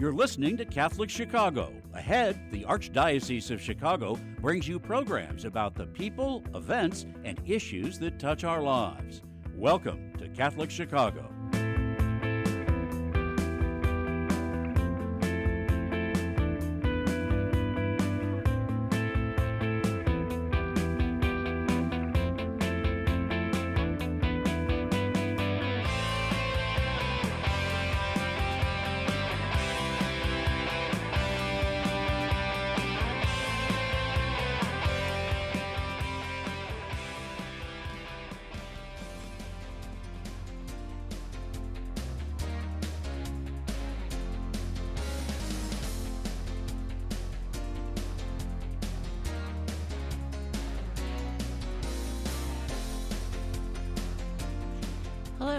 You're listening to Catholic Chicago. Ahead, the Archdiocese of Chicago brings you programs about the people, events, and issues that touch our lives. Welcome to Catholic Chicago.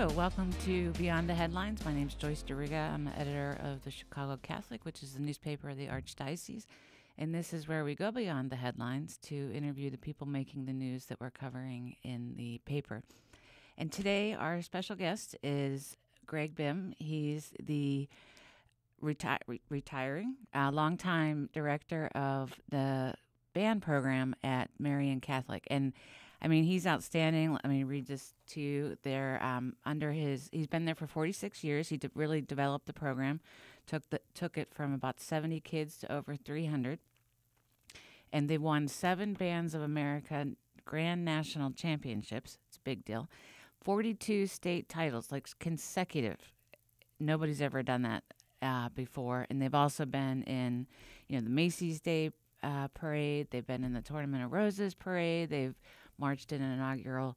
Welcome to Beyond the Headlines. My name is Joyce Duriga. I'm the editor of the Chicago Catholic, which is the newspaper of the Archdiocese. And this is where we go beyond the headlines to interview the people making the news that we're covering in the paper. And today, our special guest is Greg Bimm. He's the reti- re- retiring, uh, longtime director of the band program at Marian Catholic. And I mean, he's outstanding. Let me read this to you. They're um, under his. He's been there for 46 years. He de- really developed the program, took the took it from about 70 kids to over 300, and they won seven bands of America Grand National Championships. It's a big deal. 42 state titles, like consecutive. Nobody's ever done that uh, before, and they've also been in, you know, the Macy's Day uh, parade. They've been in the Tournament of Roses parade. They've marched in an inaugural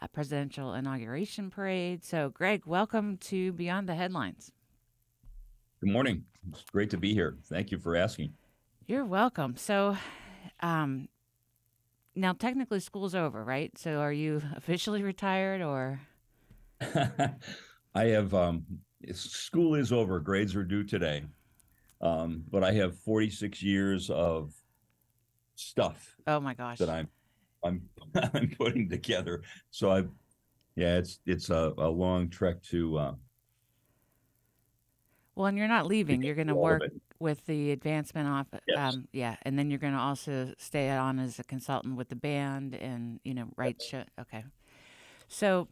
uh, presidential inauguration parade. So, Greg, welcome to Beyond the Headlines. Good morning. It's great to be here. Thank you for asking. You're welcome. So, um, now technically school's over, right? So, are you officially retired or? I have um, school is over. Grades are due today, um, but I have 46 years of stuff. Oh my gosh! That I'm I'm I'm putting together. So I, yeah, it's it's a, a long trek to. Uh, well, and you're not leaving. You're going to work with the advancement off. Yes. Um, yeah, and then you're going to also stay on as a consultant with the band, and you know, write show. Okay, so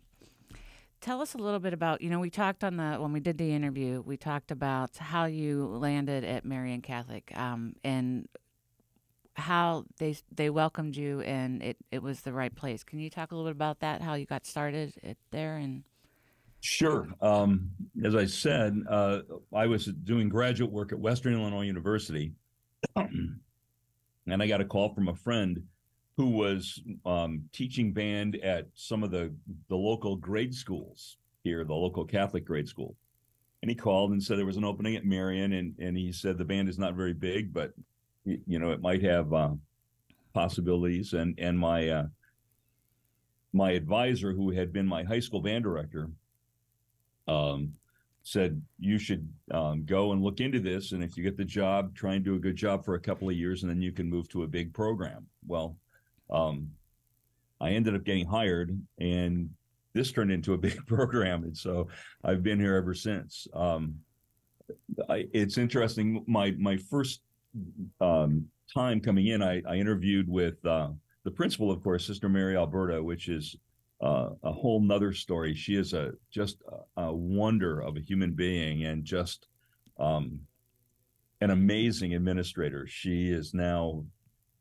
tell us a little bit about you know we talked on the when we did the interview we talked about how you landed at marian catholic um, and how they they welcomed you and it, it was the right place. Can you talk a little bit about that? How you got started there and Sure. Um, as I said, uh, I was doing graduate work at Western Illinois University, and I got a call from a friend who was um, teaching band at some of the the local grade schools here, the local Catholic grade school. And he called and said there was an opening at Marian, and and he said the band is not very big, but you know, it might have uh, possibilities. And and my uh, my advisor, who had been my high school band director, um, said you should um, go and look into this, and if you get the job, try and do a good job for a couple of years, and then you can move to a big program. Well, um, I ended up getting hired, and this turned into a big program, and so I've been here ever since. Um, I, it's interesting. My my first um, time coming in, I, I interviewed with uh, the principal, of course, Sister Mary Alberta, which is uh, a whole nother story. She is a just a, a wonder of a human being and just um, an amazing administrator. She is now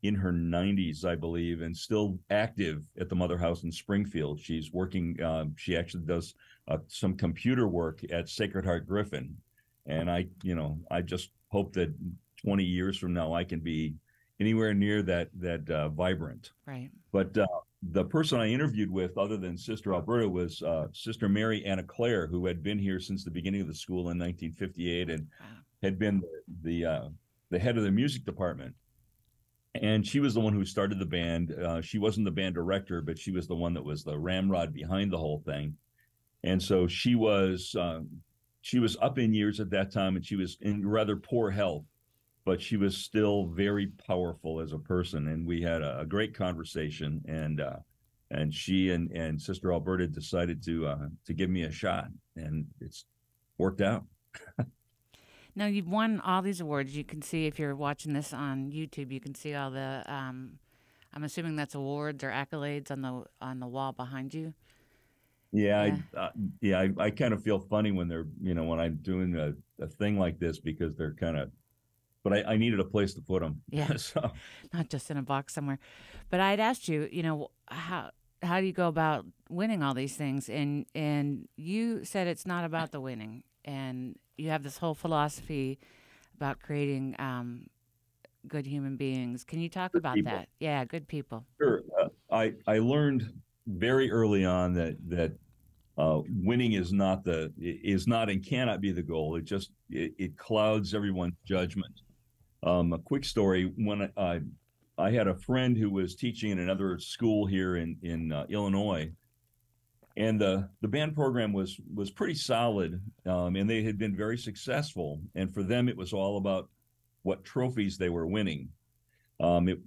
in her 90s, I believe, and still active at the Mother House in Springfield. She's working. Uh, she actually does uh, some computer work at Sacred Heart Griffin, and I, you know, I just hope that 20 years from now I can be anywhere near that that uh, vibrant. Right. But uh, the person I interviewed with, other than Sister Alberta, was uh, Sister Mary Anna Claire, who had been here since the beginning of the school in 1958 and wow. had been the uh, the head of the music department. And she was the one who started the band. Uh, she wasn't the band director, but she was the one that was the ramrod behind the whole thing. And so she was um, she was up in years at that time, and she was in rather poor health but she was still very powerful as a person. And we had a, a great conversation. And uh, and she and, and Sister Alberta decided to uh, to give me a shot, and it's worked out. Now you've won all these awards. You can see if you're watching this on YouTube, you can see all the. Um, I'm assuming that's awards or accolades on the on the wall behind you. Yeah, yeah, I, uh, yeah, I, I kind of feel funny when they're, you know, when I'm doing a, a thing like this because they're kind of, but I, I needed a place to put them. Yeah, so. not just in a box somewhere. But I'd asked you, you know, how how do you go about winning all these things? And and you said it's not about the winning, and you have this whole philosophy about creating um, good human beings. Can you talk good about people. that? Yeah, good people. Sure. Uh, I I learned very early on that that uh, winning is not the is not and cannot be the goal. It just it, it clouds everyone's judgment. Um, a quick story: when I I had a friend who was teaching in another school here in in uh, Illinois, and the the band program was was pretty solid, um, and they had been very successful. And for them, it was all about what trophies they were winning. Um, it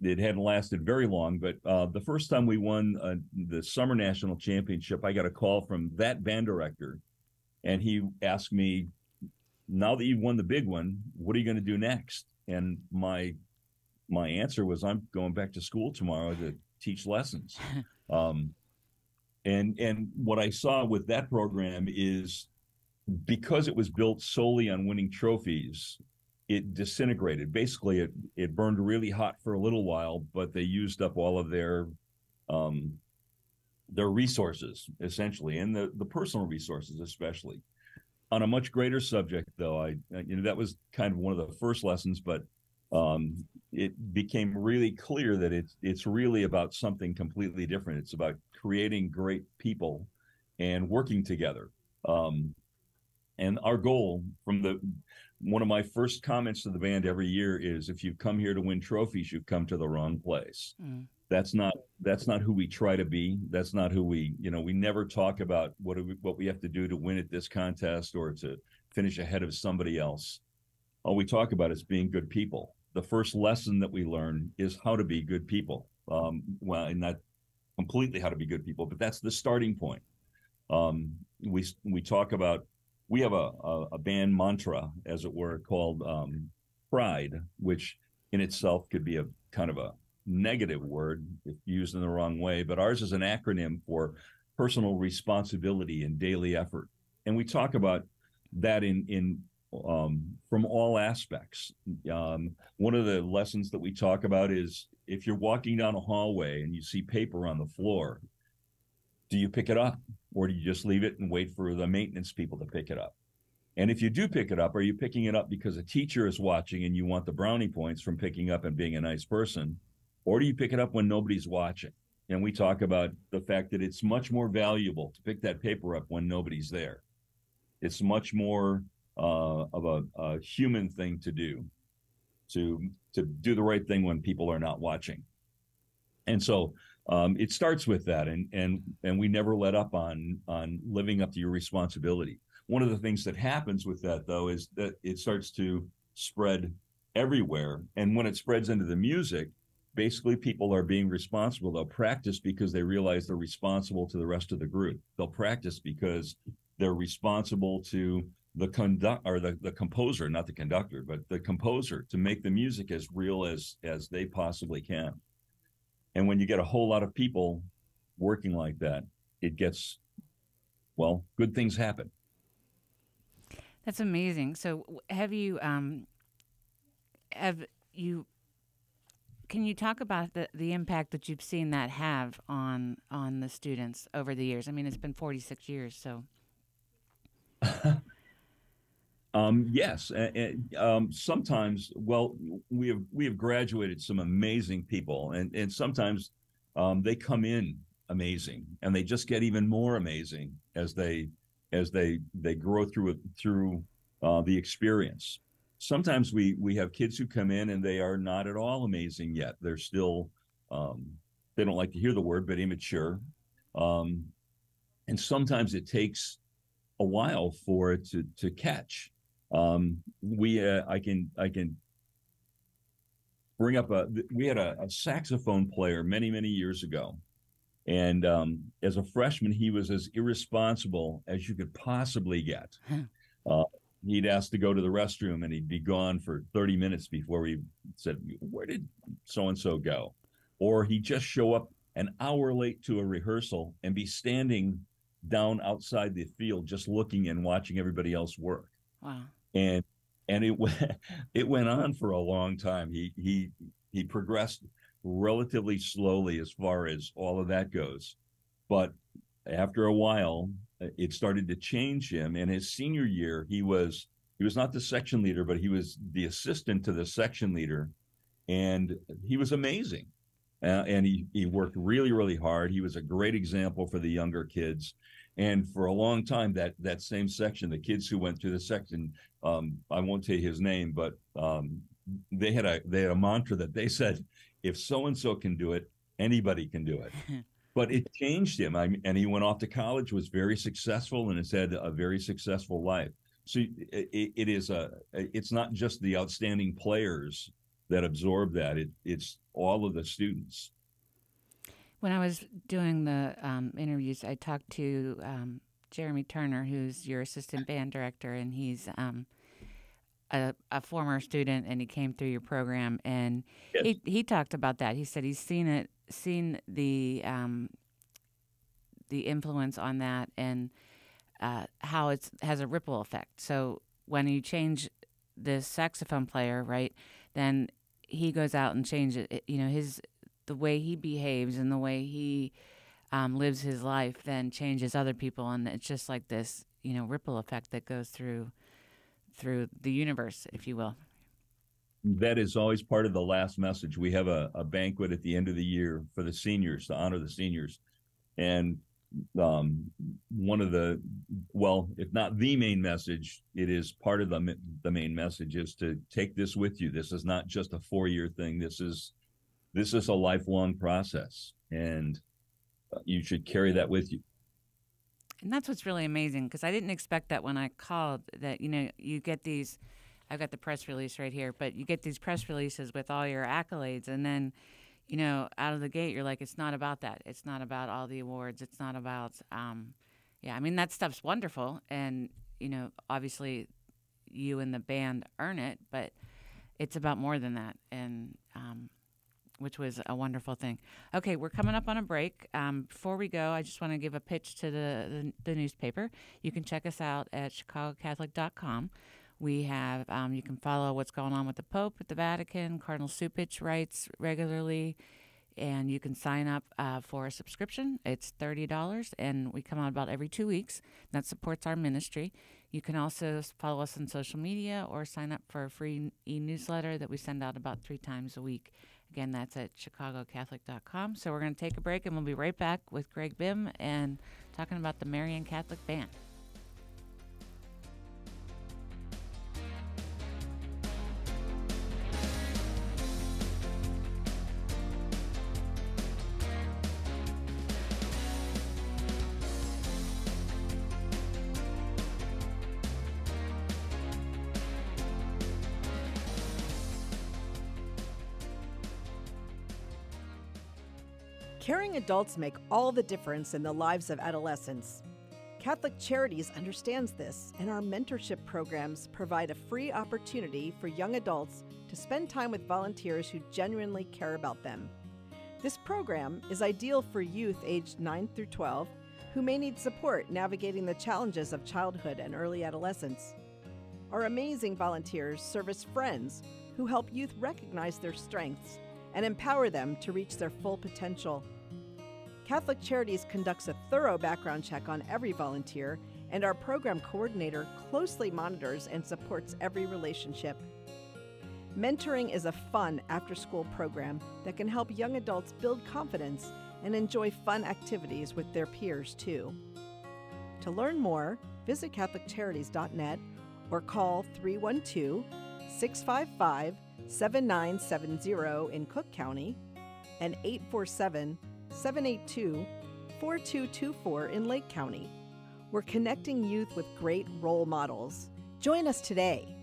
it hadn't lasted very long, but uh, the first time we won uh, the summer national championship, I got a call from that band director, and he asked me, "Now that you've won the big one, what are you going to do next?" And my my answer was, "I'm going back to school tomorrow to teach lessons." um, and and what I saw with that program is because it was built solely on winning trophies it disintegrated. Basically, it it burned really hot for a little while, but they used up all of their um, their resources essentially, and the the personal resources especially. On a much greater subject, though, I you know that was kind of one of the first lessons, but um, it became really clear that it's it's really about something completely different. It's about creating great people and working together. Um, and our goal from the one of my first comments to the band every year is if you've come here to win trophies you've come to the wrong place mm. That's not that's not who we try to be. That's not who we you know we never talk about what we, what we have to do to win at this contest or to finish ahead of somebody else. All we talk about is being good people. The first lesson that we learn is how to be good people. Um, well and not completely how to be good people but that's the starting point. Um, we we talk about we have a, a, a band mantra, as it were, called um, pride, which in itself could be a kind of a negative word if used in the wrong way, but ours is an acronym for personal responsibility and daily effort. And we talk about that in in um, from all aspects. Um, one of the lessons that we talk about is if you're walking down a hallway and you see paper on the floor, do you pick it up or do you just leave it and wait for the maintenance people to pick it up? And if you do pick it up, are you picking it up because a teacher is watching and you want the brownie points from picking up and being a nice person? Or do you pick it up when nobody's watching? And we talk about the fact that it's much more valuable to pick that paper up when nobody's there. It's much more uh, of a, a human thing to do, to to do the right thing when people are not watching. And so um, it starts with that, and and and we never let up on on living up to your responsibility. One of the things that happens with that, though, is that it starts to spread everywhere, and when it spreads into the music, basically people are being responsible. They'll practice because they realize they're responsible to the rest of the group. They'll practice because they're responsible to the conduct or the, the composer, not the conductor, but the composer to make the music as real as as they possibly can. And when you get a whole lot of people working like that, it gets, well, good things happen. That's amazing. So, have you, um, have you, can you talk about the, the impact that you've seen that have on on the students over the years? I mean, it's been 46 years, so. Um, yes, and, um, sometimes. Well, we have we have graduated some amazing people, and and sometimes um, they come in amazing, and they just get even more amazing as they as they they grow through it through uh, the experience. Sometimes we we have kids who come in and they are not at all amazing yet. They're still um, they don't like to hear the word, but immature. Um, and sometimes it takes a while for it to to catch um, we uh, I can I can bring up a we had a, a saxophone player many many years ago, and um, as a freshman he was as irresponsible as you could possibly get. Uh, he'd ask to go to the restroom and he'd be gone for 30 minutes before we said, Where did so and so go? Or he'd just show up an hour late to a rehearsal and be standing down outside the field just looking and watching everybody else work. Wow. And and it went it went on for a long time. He he he progressed relatively slowly as far as all of that goes. But after a while, it started to change him. And his senior year, he was he was not the section leader, but he was the assistant to the section leader, and he was amazing. Uh, and he he worked really really hard. He was a great example for the younger kids. And for a long time, that that same section, the kids who went through the section, um, I won't say his name, but um, they had a they had a mantra that they said, if so and so can do it, anybody can do it. but it changed him. I, and he went off to college, was very successful, and has had a very successful life. So it, it is a. It's not just the outstanding players that absorb that. It, it's all of the students. When I was doing the um, interviews, I talked to um, Jeremy Turner, who's your assistant band director, and he's um, a, a, former student, and he came through your program, and yes. he he talked about that. He said he's seen it, seen the um, the influence on that, and uh, how it has a ripple effect. So when you change this saxophone player, right, then he goes out and changes. You know his the way he behaves and the way he um, lives his life then changes other people, and it's just like this, you know, ripple effect that goes through through the universe, if you will. That is always part of the last message. We have a, a banquet at the end of the year for the seniors to honor the seniors, and um, one of the well, if not the main message, it is part of the the main message is to take this with you. This is not just a four year thing. This is this is a lifelong process and you should carry that with you and that's what's really amazing because i didn't expect that when i called that you know you get these i've got the press release right here but you get these press releases with all your accolades and then you know out of the gate you're like it's not about that it's not about all the awards it's not about um, yeah i mean that stuff's wonderful and you know obviously you and the band earn it but it's about more than that and um, which was a wonderful thing. Okay, we're coming up on a break. Um, before we go, I just want to give a pitch to the, the, the, newspaper. You can check us out at chicagocatholic.com. We have, um, you can follow what's going on with the Pope at the Vatican. Cardinal Cupich writes regularly, and you can sign up uh, for a subscription. It's $30, and we come out about every two weeks. That supports our ministry. You can also follow us on social media or sign up for a free e newsletter that we send out about three times a week. Again, that's at chicagocatholic.com. So we're going to take a break and we'll be right back with Greg Bimm and talking about the Marian Catholic Band. Caring adults make all the difference in the lives of adolescents. Catholic Charities understands this, and our mentorship programs provide a free opportunity for young adults to spend time with volunteers who genuinely care about them. This program is ideal for youth aged 9 through 12 who may need support navigating the challenges of childhood and early adolescence. Our amazing volunteers serve as friends who help youth recognize their strengths and empower them to reach their full potential. Catholic Charities conducts a thorough background check on every volunteer, and our program coordinator closely monitors and supports every relationship. Mentoring is a fun after school program that can help young adults build confidence and enjoy fun activities with their peers, too. To learn more, visit CatholicCharities.net or call 312 655 7970 in Cook County and 847 782 4224 in Lake County. We're connecting youth with great role models. Join us today.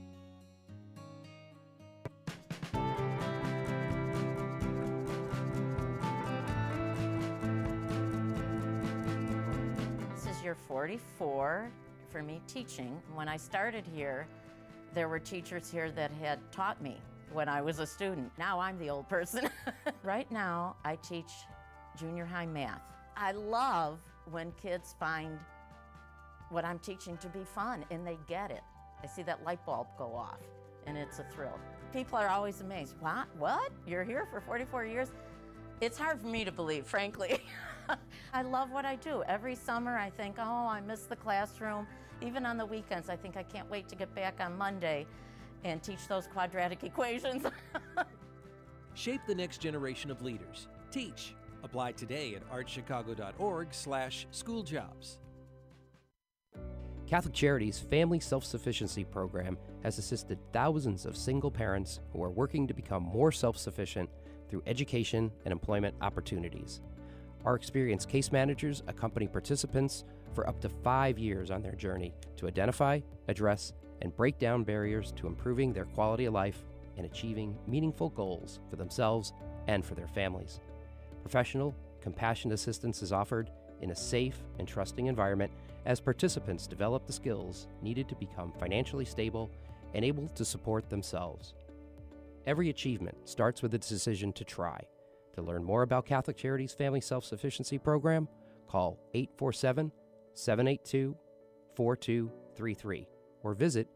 This is your 44 for me teaching. When I started here, there were teachers here that had taught me when I was a student. Now I'm the old person. right now, I teach junior high math. I love when kids find what I'm teaching to be fun and they get it. I see that light bulb go off and it's a thrill. People are always amazed. What? What? You're here for 44 years? It's hard for me to believe, frankly. I love what I do. Every summer I think, oh, I miss the classroom. Even on the weekends, I think I can't wait to get back on Monday and teach those quadratic equations. Shape the next generation of leaders. Teach. Apply today at archchicago.org slash schooljobs. Catholic Charities Family Self Sufficiency Program has assisted thousands of single parents who are working to become more self sufficient through education and employment opportunities. Our experienced case managers accompany participants for up to five years on their journey to identify, address, and break down barriers to improving their quality of life and achieving meaningful goals for themselves and for their families. Professional, compassionate assistance is offered in a safe and trusting environment as participants develop the skills needed to become financially stable and able to support themselves. Every achievement starts with a decision to try. To learn more about Catholic Charities Family Self Sufficiency Program, call 847 782 4233 or visit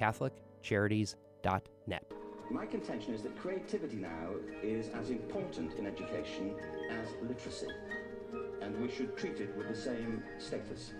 CatholicCharities.net. My contention is that creativity now is as important in education as literacy, and we should treat it with the same status.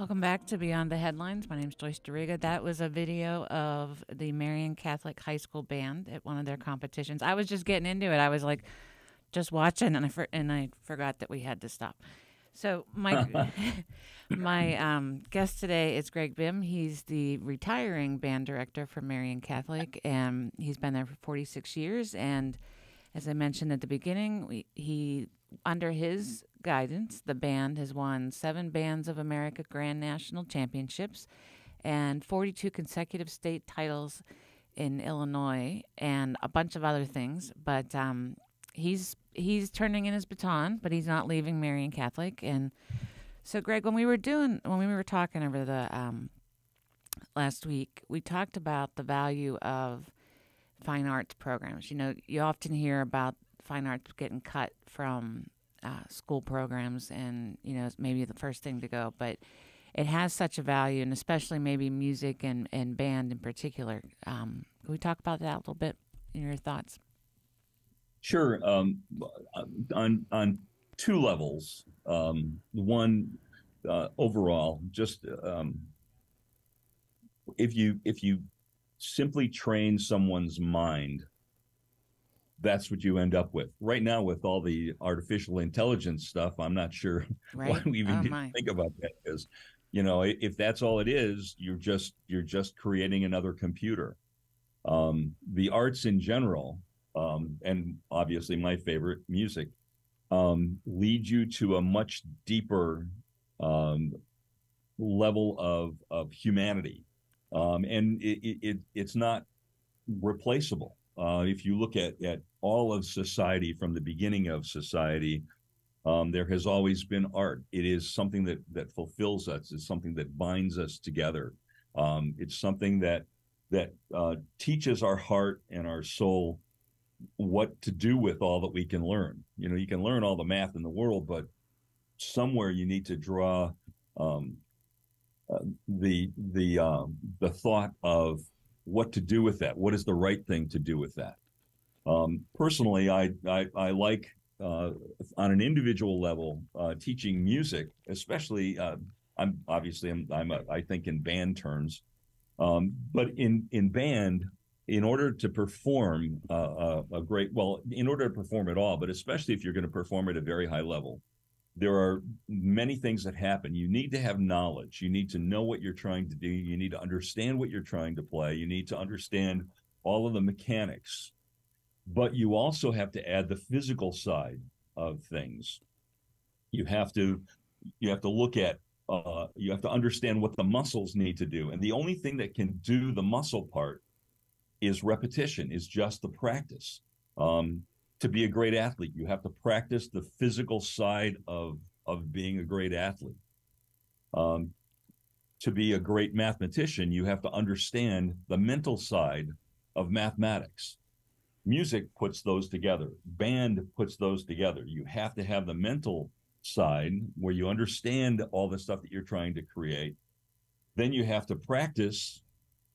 Welcome back to Beyond the Headlines. My name is Joyce Duriga. That was a video of the Marian Catholic High School Band at one of their competitions. I was just getting into it. I was like, just watching, and I for, and I forgot that we had to stop. So my my um, guest today is Greg Bimm. He's the retiring band director for Marian Catholic, and he's been there for 46 years. And as I mentioned at the beginning, we, he under his guidance, the band has won seven Bands of America Grand National Championships and 42 consecutive state titles in Illinois and a bunch of other things. But um, he's he's turning in his baton, but he's not leaving Marian Catholic. And so, Greg, when we were doing when we were talking over the um, last week, we talked about the value of fine arts programs. You know, you often hear about fine arts getting cut from uh, school programs, and you know, maybe the first thing to go, but it has such a value, and especially maybe music and, and band in particular. Um, can we talk about that a little bit in your thoughts? Sure. Um, on on two levels. Um, one uh, overall, just um, if you if you simply train someone's mind, that's what you end up with. Right now, with all the artificial intelligence stuff, I'm not sure why we even Oh, need to think about that because you know, if that's all it is, you're just you're just creating another computer. Um, the arts in general, um, and obviously my favorite, music, um, lead you to a much deeper um, level of of humanity, um, and it, it, it's not replaceable. Uh, if you look at at all of society from the beginning of society, um, there has always been art. It is something that that fulfills us. It's something that binds us together. Um, it's something that that uh, teaches our heart and our soul what to do with all that we can learn. You know, you can learn all the math in the world, but somewhere you need to draw um, uh, the the um, the thought of what to do with that. What is the right thing to do with that? Um, personally, I, I, I like uh, on an individual level uh, teaching music, especially. Uh, I'm obviously I'm, I'm a, I think in band terms, um, but in in band, in order to perform a, uh, a great well, in order to perform at all, but especially if you're going to perform at a very high level, there are many things that happen. You need to have knowledge. You need to know what you're trying to do. You need to understand what you're trying to play. You need to understand all of the mechanics but you also have to add the physical side of things. You have to you have to look at uh, you have to understand what the muscles need to do, and the only thing that can do the muscle part is repetition, is just the practice. Um, to be a great athlete, you have to practice the physical side of of being a great athlete. Um, to be a great mathematician, you have to understand the mental side of mathematics. Music puts those together. Band puts those together. You have to have the mental side where you understand all the stuff that you're trying to create. Then you have to practice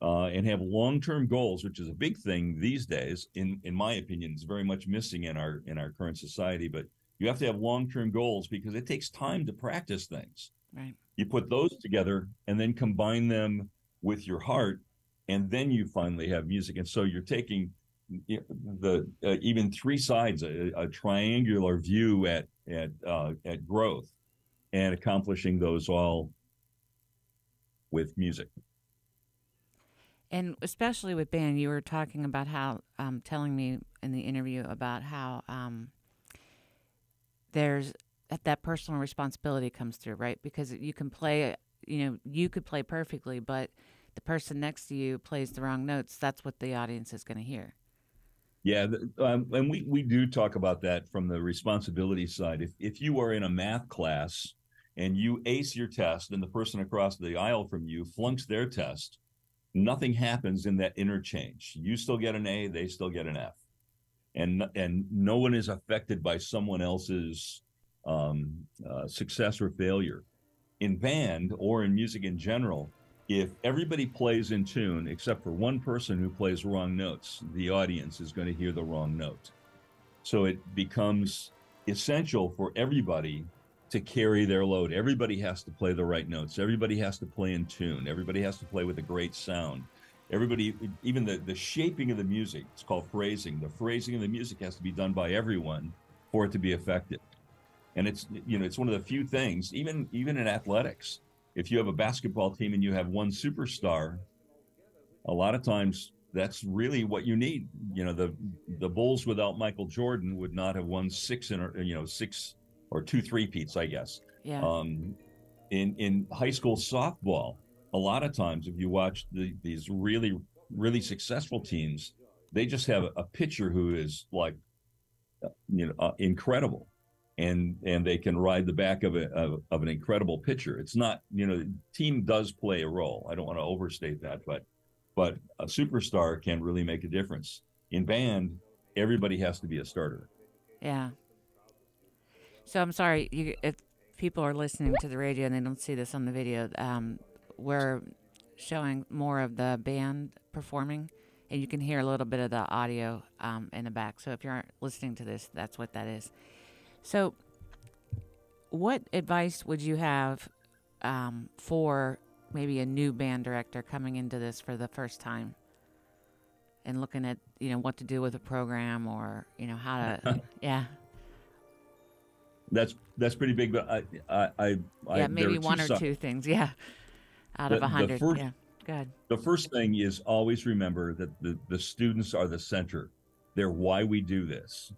uh, and have long-term goals which is a big thing these days in in my opinion is very much missing in our in our current society but you have to have long-term goals because it takes time to practice things. Right. You put those together and then combine them with your heart and then you finally have music. And so you're taking the uh, even three sides, a, a, triangular view at at uh, at growth, and accomplishing those all with music. And especially with Ben, you were talking about how, um, telling me in the interview about how um, there's that, that personal responsibility comes through, right? Because you can play, you know, you could play perfectly, but the person next to you plays the wrong notes. That's what the audience is going to hear. Yeah, um, and we we do talk about that from the responsibility side. If if you are in a math class and you ace your test, and the person across the aisle from you flunks their test, nothing happens in that interchange. You still get an A, they still get an F, and and no one is affected by someone else's um, uh, success or failure. In band or in music in general, if everybody plays in tune except for one person who plays wrong notes, the audience is going to hear the wrong note. So it becomes essential for everybody to carry their load. Everybody has to play the right notes. Everybody has to play in tune. Everybody has to play with a great sound. Everybody, even the, the shaping of the music, it's called phrasing. The phrasing of the music has to be done by everyone for it to be effective. And it's you know it's one of the few things, even even in athletics, if you have a basketball team and you have one superstar, a lot of times that's really what you need. You know, the the Bulls without Michael Jordan would not have won six in you know six or two three peats, I guess. Yeah. Um, in in high school softball, a lot of times if you watch the, these really really successful teams, they just have a, a pitcher who is like, you know, uh, incredible and and they can ride the back of a of, of, an incredible pitcher. It's not you know team does play a role. I don't want to overstate that, but but a superstar can really make a difference. In band, everybody has to be a starter. Yeah. So I'm sorry you, if people are listening to the radio and they don't see this on the video. Um, we're showing more of the band performing, and you can hear a little bit of the audio um, in the back. So if you aren't listening to this, that's what that is. So, what advice would you have um, for maybe a new band director coming into this for the first time and looking at you know what to do with a program or you know how to yeah That's that's pretty big, but I I I yeah, I, maybe one or two things. Yeah, out The- of a hundred. Yeah, good. The first thing is always remember that the, the students are the center. They're why we do this.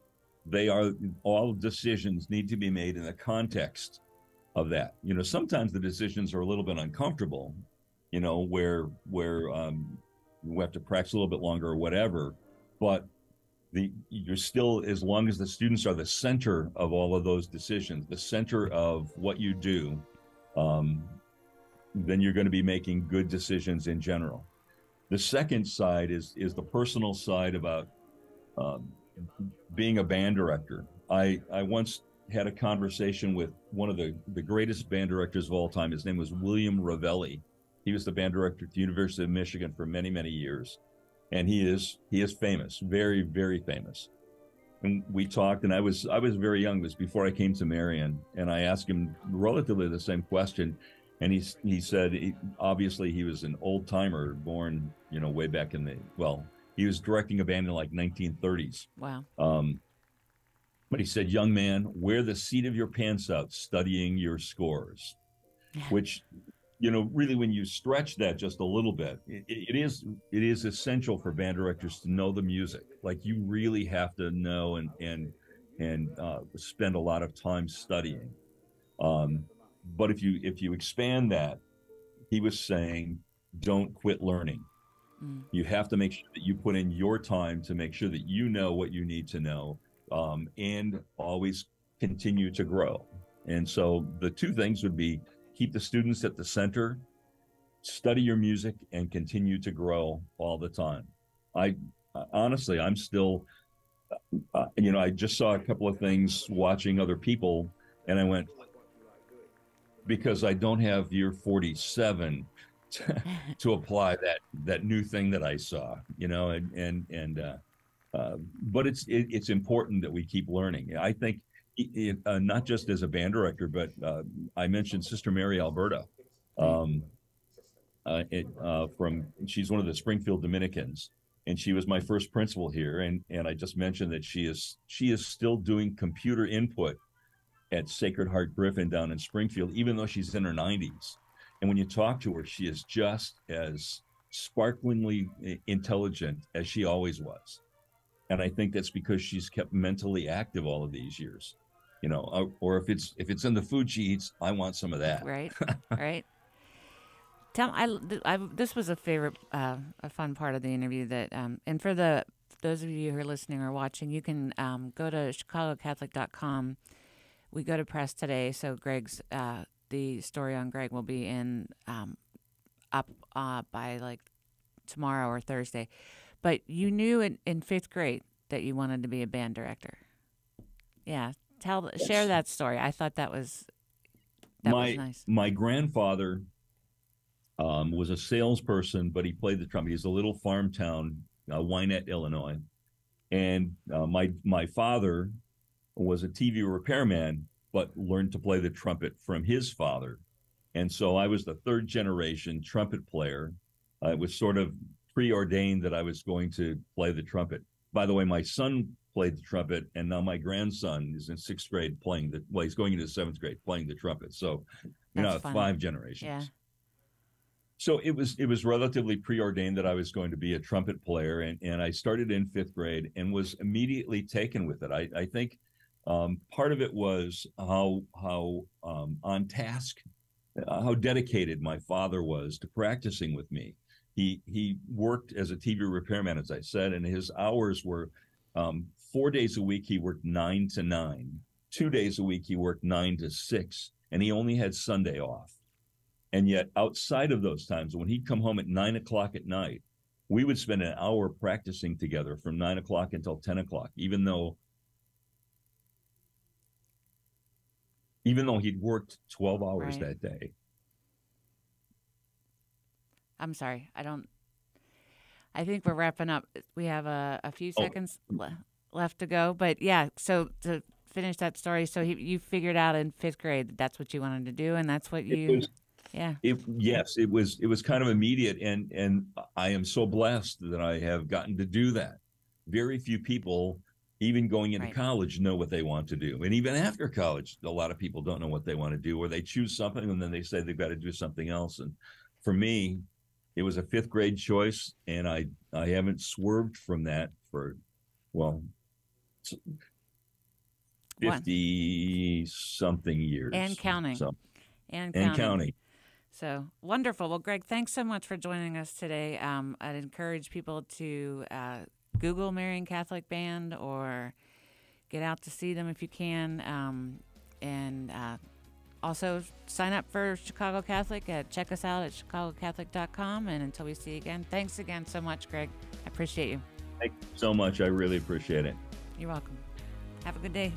They are all decisions need to be made in the context of that. You know, sometimes the decisions are a little bit uncomfortable, you know, where where um, we have to practice a little bit longer or whatever. But the you're still as long as the students are the center of all of those decisions, the center of what you do, um, then you're going to be making good decisions in general. The second side is is the personal side about um, being a band director. I I once had a conversation with one of the the greatest band directors of all time. His name was William Revelli. He was the band director at the University of Michigan for many many years, and he is he is famous, very very famous. And we talked, and I was I was very young. Was before I came to Marian, and I asked him relatively the same question and he he said he, obviously he was an old timer born you know way back in the well he was directing a band in like 1930s Wow. um but he said young man wear the seat of your pants out studying your scores which you know really when you stretch that just a little bit it, it is it is essential for band directors to know the music. Like you really have to know and and and uh, spend a lot of time studying. Um but if you if you expand that he was saying don't quit learning. Mm. you have to make sure that you put in your time to make sure that you know what you need to know um, and always continue to grow. And so the two things would be keep the students at the center study your music and continue to grow all the time i honestly i'm still uh, you know i just saw a couple of things watching other people and i went because I don't have year 47 to, to apply that that new thing that I saw, you know, and and and uh, uh, but it's it, it's important that we keep learning. I think uh, not just as a band director, but uh, I mentioned Sister Mary Alberta. Um, uh, it, uh, from she's one of the Springfield Dominicans, and she was my first principal here. And and I just mentioned that she is she is still doing computer input at Sacred Heart Griffin down in Springfield, even though she's in her 90s. And when you talk to her, she is just as sparklingly intelligent as she always was. And I think that's because she's kept mentally active all of these years. You know, or, or if it's if it's in the food she eats, I want some of that. Right. right. Tell I, I this was a favorite uh, a fun part of the interview that um, and for the those of you who are listening or watching, you can um, go to chicagocatholic.com. We go to press today, so Greg's uh, the story on Greg will be in um, up uh, by like tomorrow or Thursday. But you knew in, in fifth grade that you wanted to be a band director. Yeah, tell share that story. I thought that was that my was nice. my grandfather um, was a salesperson, but he played the trumpet. He's a little farm town, uh, Wyanet, Illinois, and uh, my my father was a TV repairman, but learned to play the trumpet from his father, and so I was the third generation trumpet player. Uh, it was sort of preordained that I was going to play the trumpet. By the way, my son played the trumpet, and now my grandson is in sixth grade playing the. Well, he's going into seventh grade playing the trumpet. So, you know, funny. five generations. Yeah. So it was it was relatively preordained that I was going to be a trumpet player, and and I started in fifth grade and was immediately taken with it. I I think um, part of it was how how um, on task, uh, how dedicated my father was to practicing with me. He he worked as a TV repairman, as I said, and his hours were um, four days a week. He worked nine to nine. Two days a week he worked nine to six, and he only had Sunday off. And yet, outside of those times, when he'd come home at nine o'clock at night, we would spend an hour practicing together from nine o'clock until 10 o'clock, even though even though he'd worked 12 hours Right. that day. I'm sorry. I don't. I think we're wrapping up. We have a, a few Oh. seconds le- left to go. But yeah, so to finish that story, so he, you figured out in fifth grade that that's what you wanted to do, and that's what you. was- yeah. It, yes, it was it was kind of immediate, and and I am so blessed that I have gotten to do that. Very few people even going into Right. college know what they want to do and even after college a lot of people don't know what they want to do or they choose something and then they say they've got to do something else and for me it was a fifth grade choice and i i haven't swerved from that for well s- One. 50 something years And counting. so And and counting. counting So wonderful. Well, Greg, thanks so much for joining us today. Um, I'd encourage people to uh, Google Marian Catholic Band or get out to see them if you can. Um, and uh, also sign up for Chicago Catholic. At, check us out at chicagocatholic.com. And until we see you again, thanks again so much, Greg. I appreciate you. thank you so much i really appreciate it You're welcome. Have a good day.